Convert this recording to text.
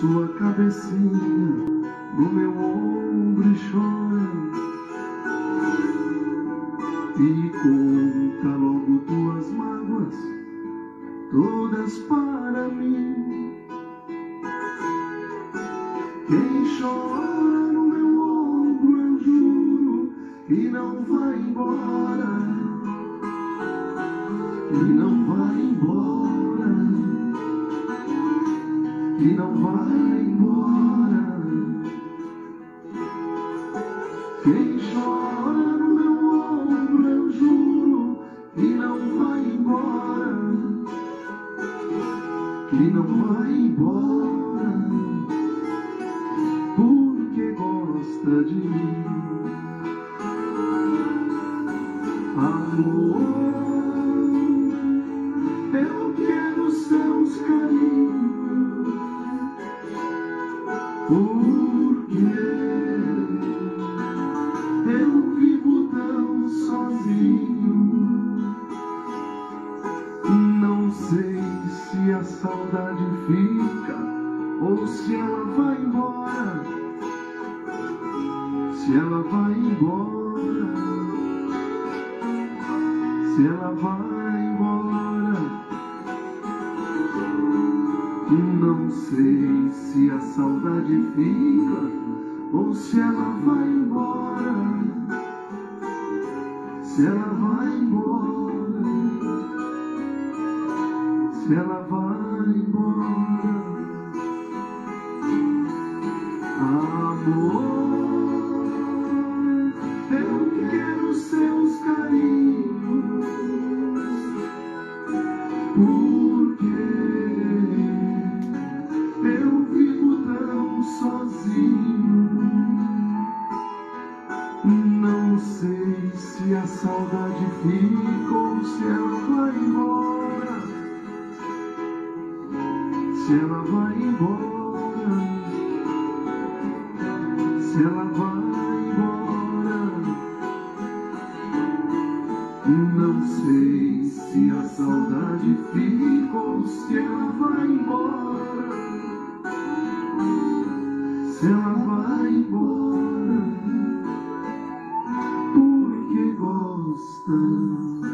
sua cabecinha no meu ombro chora e conta logo tuas mágoas todas para mim. Quem chora no meu ombro eu juro e não vai embora. E não vai embora e não vai embora. Quem chora no meu ombro, eu juro, e não vai embora, que não vai embora, porque gosta de mim. Amor, Porque eu vivo tão sozinho. Não sei se a saudade fica ou se ela vai embora. Se ela vai embora. Se ela vai Não sei se a saudade fica ou se ela vai embora. Se ela vai embora. Se ela vai embora. Amor, eu quero seus carinhos. Não sei se a saudade fica ou se ela vai embora. Se ela vai embora. Se ela vai embora. Não sei se a saudade fica ou se ela vai embora. Se ela 嗯。